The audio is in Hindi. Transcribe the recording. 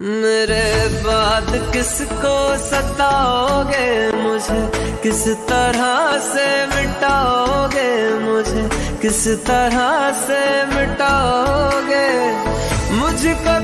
मेरे बाद किसको सताओगे मुझे? किस तरह से मिटाओगे मुझे? किस तरह से मिटाओगे? मुझको